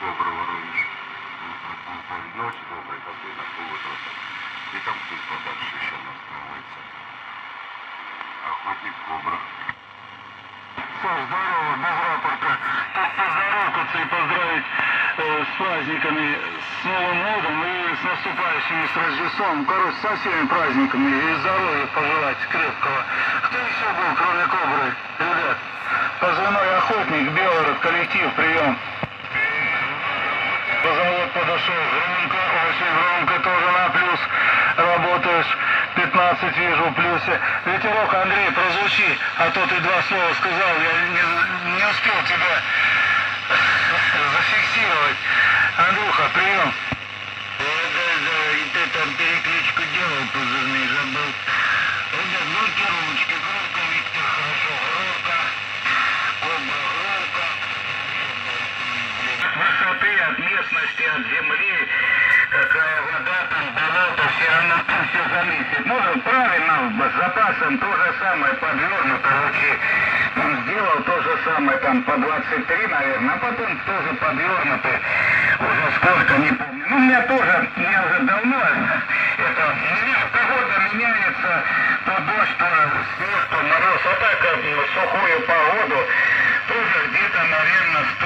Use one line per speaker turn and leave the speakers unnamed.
Кобра Воронеж. Ночь добрый, какой на полутота. И там чуть подальше еще нас. Охотник Кобра.
Саш, здорово, без рапорта. Тут поздороваться и поздравить э, с праздниками, с Новым годом и с наступающими, с Рождеством. Короче, со всеми праздниками и здоровья пожелать крепкого. Кто еще был, кроме Кобры? Ребят, позывной охотник, Белгород, коллектив, прием. Работаешь. 15 вижу в плюсе. Ветерок, Андрей, прозвучи, а то ты два слова сказал, я не, не успел тебя зафиксировать. Андрюха, прием.
Да, да, да, и ты там перекличку делал позывный, забыл. Ребят, блокировочки, громко, Виктор, хорошо, громко. Кобра, громко.
Высоты от местности, от земли, все зависит. Может, правильно, с запасом то же самое подвернуто, короче, он сделал то же самое, там, по 23, наверное, а потом тоже подвернуты, уже сколько, не помню. Ну, у меня тоже, я уже давно, это, у меня погода меняется, то дождь, то снег, то мороз, а так, в сухую погоду, тоже где-то, наверное, 140, 150.